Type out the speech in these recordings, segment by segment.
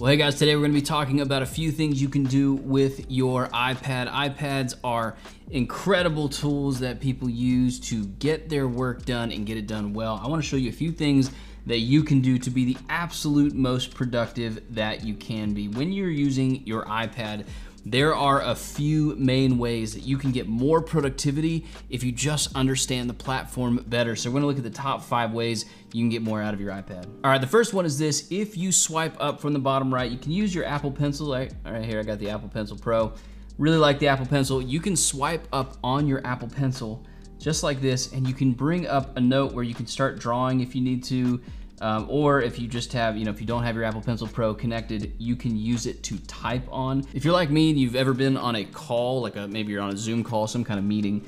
Well, hey guys, today we're going to be talking about a few things you can do with your iPad. iPads are incredible tools that people use to get their work done and get it done well. I want to show you a few things that you can do to be the absolute most productive that you can be. When you're using your iPad, there are a few main ways that you can get more productivity if you just understand the platform better. So we're gonna look at the top five ways you can get more out of your iPad. All right, the first one is this. If you swipe up from the bottom right, you can use your Apple Pencil. Right, all right here, I got the Apple Pencil Pro. Really like the Apple Pencil. You can swipe up on your Apple Pencil just like this, and you can bring up a note where you can start drawing if you need to. Um, or if you just have, you know, if you don't have your Apple Pencil Pro connected, you can use it to type on. If you're like me and you've ever been on a call, like a, maybe you're on a Zoom call, some kind of meeting,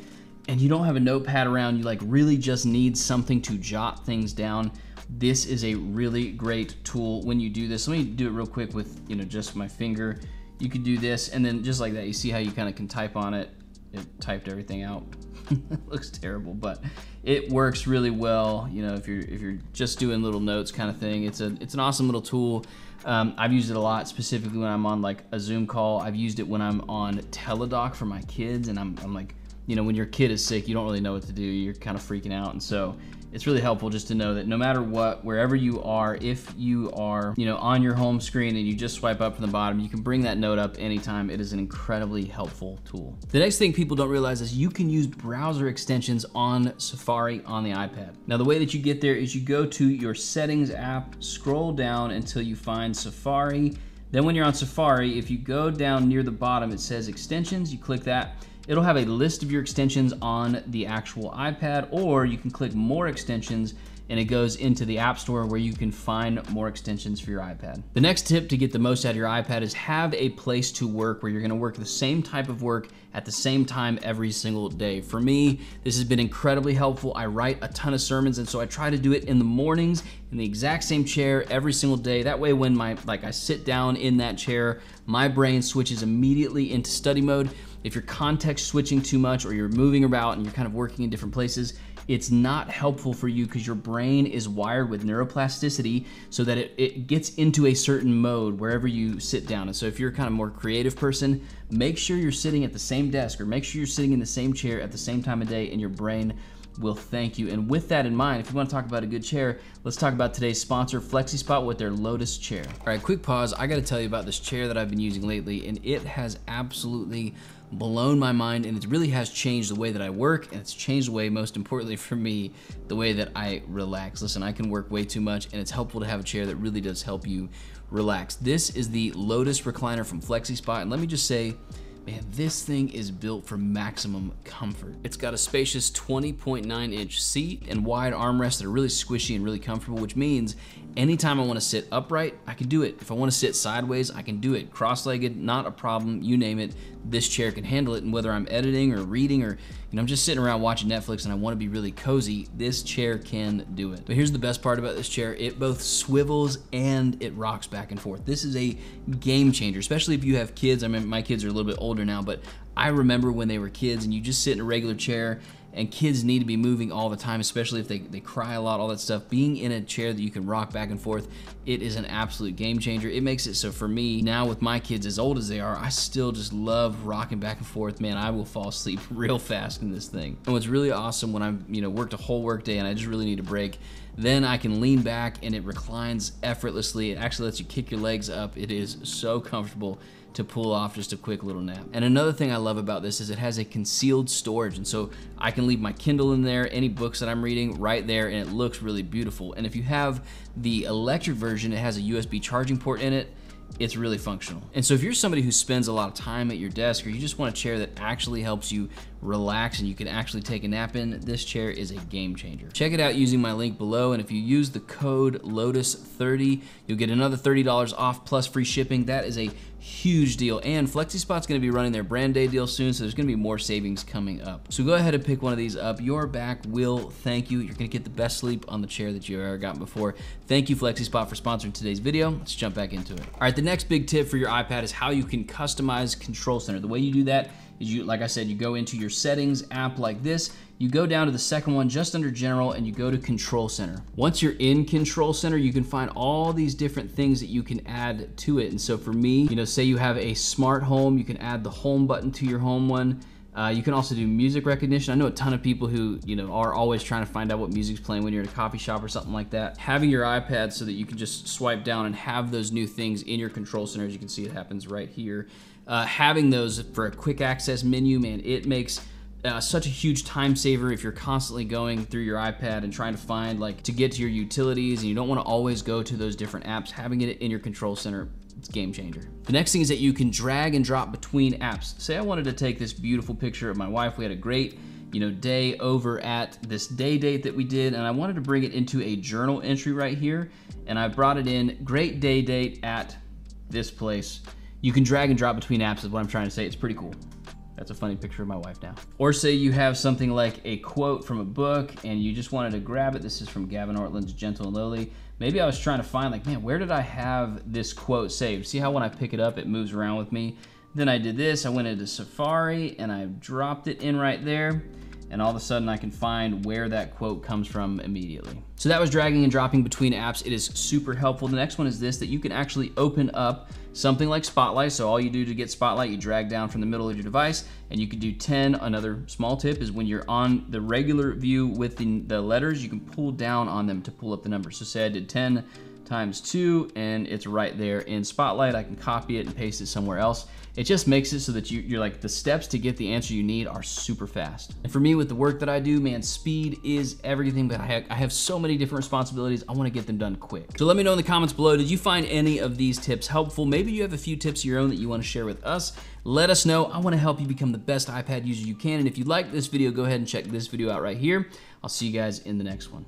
and you don't have a notepad around, you like really just need something to jot things down, this is a really great tool when you do this. Let me do it real quick with, you know, just my finger. You could do this, and then just like that, you see how you kind of can type on it. It typed everything out. looks terrible, but it works really well. You know, if you're if you're just doing little notes kind of thing, it's a it's an awesome little tool. Um, I've used it a lot, specifically when I'm on like a Zoom call. I've used it when I'm on Teladoc for my kids, and I'm I'm like, you know, when your kid is sick, you don't really know what to do. You're kind of freaking out, and so it's really helpful just to know that no matter what, wherever you are, if you are, you know, on your home screen and you just swipe up from the bottom, you can bring that note up anytime. It is an incredibly helpful tool. The next thing people don't realize is you can use browser extensions on Safari on the iPad. Now, the way that you get there is you go to your settings app, scroll down until you find Safari. Then when you're on Safari, if you go down near the bottom, it says extensions, you click that It'll have a list of your extensions on the actual iPad, or you can click more extensions and it goes into the App Store where you can find more extensions for your iPad. The next tip to get the most out of your iPad is have a place to work where you're gonna work the same type of work at the same time every single day. For me, this has been incredibly helpful. I write a ton of sermons and so I try to do it in the mornings in the exact same chair every single day. That way when my like I sit down in that chair, my brain switches immediately into study mode. If you're context switching too much or you're moving about and you're kind of working in different places, it's not helpful for you because your brain is wired with neuroplasticity so that it, it gets into a certain mode wherever you sit down. And so if you're kind of more creative person, make sure you're sitting at the same desk or make sure you're sitting in the same chair at the same time of day and your brain will thank you. And with that in mind, if you want to talk about a good chair, let's talk about today's sponsor, FlexiSpot, with their Lotus chair. All right, quick pause. I got to tell you about this chair that I've been using lately, and it has absolutely blown my mind and it really has changed the way that I work and it's changed the way, most importantly for me, the way that I relax. Listen, I can work way too much and it's helpful to have a chair that really does help you relax. This is the Lotus recliner from FlexiSpot and let me just say, Man, this thing is built for maximum comfort. It's got a spacious 20.9 inch seat and wide armrests that are really squishy and really comfortable, which means anytime I wanna sit upright, I can do it. If I wanna sit sideways, I can do it. Cross-legged, not a problem, you name it, this chair can handle it. And whether I'm editing or reading or know, I'm just sitting around watching Netflix and I wanna be really cozy, this chair can do it. But here's the best part about this chair, it both swivels and it rocks back and forth. This is a game changer, especially if you have kids. I mean, my kids are a little bit older now, but I remember when they were kids and you just sit in a regular chair and kids need to be moving all the time, especially if they, they cry a lot, all that stuff. Being in a chair that you can rock back and forth, it is an absolute game changer. It makes it so for me, now with my kids as old as they are, I still just love rocking back and forth. Man, I will fall asleep real fast in this thing. And what's really awesome when I'm, you know, worked a whole work day and I just really need a break, then I can lean back and it reclines effortlessly. It actually lets you kick your legs up. It is so comfortable to pull off just a quick little nap. And another thing I love about this is it has a concealed storage. And so I can leave my Kindle in there, any books that I'm reading right there, and it looks really beautiful. And if you have the electric version, it has a USB charging port in it it's really functional. And so if you're somebody who spends a lot of time at your desk or you just want a chair that actually helps you relax and you can actually take a nap in, this chair is a game changer. Check it out using my link below and if you use the code LOTUS30, you'll get another $30 off plus free shipping. That is a huge deal. And FlexiSpot's gonna be running their brand day deal soon, so there's gonna be more savings coming up. So go ahead and pick one of these up. Your back will thank you. You're gonna get the best sleep on the chair that you've ever gotten before. Thank you FlexiSpot for sponsoring today's video. Let's jump back into it. All right, the next big tip for your iPad is how you can customize Control Center. The way you do that is you, like I said, you go into your settings app like this, you go down to the second one just under general and you go to control center. Once you're in control center, you can find all these different things that you can add to it. And so for me, you know, say you have a smart home, you can add the home button to your home one. Uh, you can also do music recognition. I know a ton of people who you know are always trying to find out what music's playing when you're in a coffee shop or something like that. Having your iPad so that you can just swipe down and have those new things in your control center, as you can see, it happens right here. Uh, having those for a quick access menu, man, it makes uh, such a huge time saver if you're constantly going through your iPad and trying to find like to get to your utilities and you don't want to always go to those different apps. Having it in your control center it's game changer. The next thing is that you can drag and drop between apps. Say I wanted to take this beautiful picture of my wife. We had a great you know, day over at this day date that we did, and I wanted to bring it into a journal entry right here, and I brought it in great day date at this place. You can drag and drop between apps is what I'm trying to say. It's pretty cool. That's a funny picture of my wife now. Or say you have something like a quote from a book and you just wanted to grab it. This is from Gavin Ortlund's Gentle and Lowly. Maybe I was trying to find like, man, where did I have this quote saved? See how when I pick it up, it moves around with me? Then I did this, I went into Safari and I dropped it in right there and all of a sudden I can find where that quote comes from immediately. So that was dragging and dropping between apps. It is super helpful. The next one is this, that you can actually open up something like Spotlight. So all you do to get Spotlight, you drag down from the middle of your device and you can do 10. Another small tip is when you're on the regular view with the, the letters, you can pull down on them to pull up the numbers. So say I did 10 times two and it's right there in Spotlight. I can copy it and paste it somewhere else. It just makes it so that you, are like, the steps to get the answer you need are super fast. And for me with the work that I do, man, speed is everything, but I have, I have so many different responsibilities. I wanna get them done quick. So let me know in the comments below, did you find any of these tips helpful? Maybe you have a few tips of your own that you wanna share with us. Let us know. I wanna help you become the best iPad user you can. And if you like this video, go ahead and check this video out right here. I'll see you guys in the next one.